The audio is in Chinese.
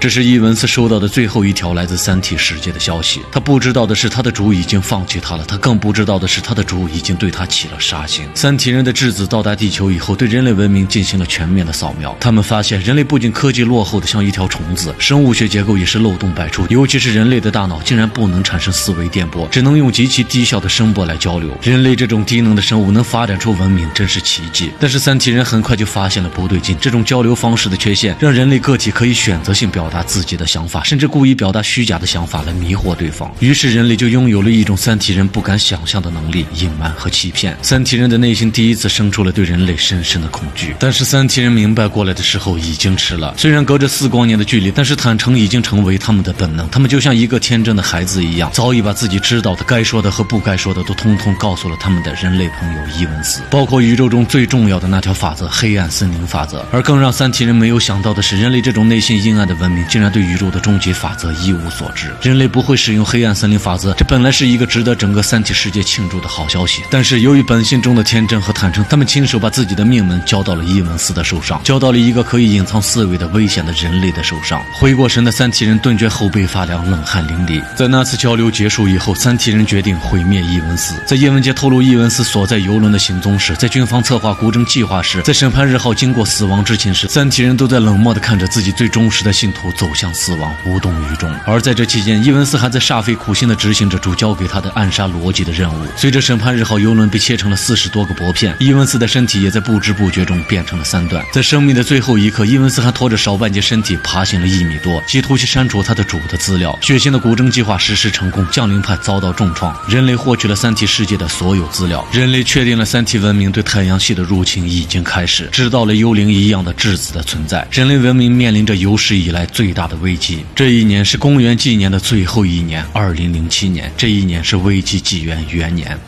这是伊文斯收到的最后一条来自三体世界的消息。他不知道的是，他的主已经放弃他了。他更不知道的是，他的主已经对他起了杀心。三体人的质子到达地球以后，对人类文明进行了全面的扫描。他们发现，人类不仅科技落后的像一条虫子，生物学结构也是漏洞百出。尤其是人类的大脑竟然不能产生思维电波，只能用极其低效的声波来交流。人类这种低能的生物能发展出文明，真是奇迹。但是三体人很快就发现了不对劲，这种交流方式的缺陷，让人类个体可以选择性表表达自己的想法，甚至故意表达虚假的想法来迷惑对方。于是人类就拥有了一种三体人不敢想象的能力——隐瞒和欺骗。三体人的内心第一次生出了对人类深深的恐惧。但是三体人明白过来的时候已经迟了。虽然隔着四光年的距离，但是坦诚已经成为他们的本能。他们就像一个天真的孩子一样，早已把自己知道的、该说的和不该说的都通通告诉了他们的人类朋友伊文斯，包括宇宙中最重要的那条法则——黑暗森林法则。而更让三体人没有想到的是，人类这种内心阴暗的文明，竟然对宇宙的终极法则一无所知。人类不会使用黑暗森林法则，这本来是一个值得整个三体世界庆祝的好消息。但是由于本性中的天真和坦诚，他们亲手把自己的命门交到了伊文斯的手上，交到了一个可以隐藏思维的危险的人类的手上。回过神的三体人顿觉后背发凉，冷汗淋漓。在那次交流结束以后，三体人决定毁灭伊文斯。在叶文洁透露伊文斯所在游轮的行踪时，在军方策划古筝计划时，在审判日号经过死亡之前时，三体人都在冷漠地看着自己最忠实的信徒走向死亡，无动于衷。而在这期间，伊文斯还在煞费苦心地执行着主交给他的暗杀逻辑的任务。随着审判日号游轮被切成了四十多个薄片，伊文斯的身体也在不知不觉中变成了三段。在生命的最后一刻，伊文斯还拖着少半截身体爬行了一米多，企图去删除他的主的资料。血腥的古筝计划实施成功，降临派遭到重创，人类获取了三体世界的所有资料。人类确定了三体文明对太阳系的入侵已经开始，知道了幽灵一样的质子的存在。人类文明面临着有史以来最大的危机。这一年是公元纪年的最后一年，二零零七年。这一年是危机纪元元年。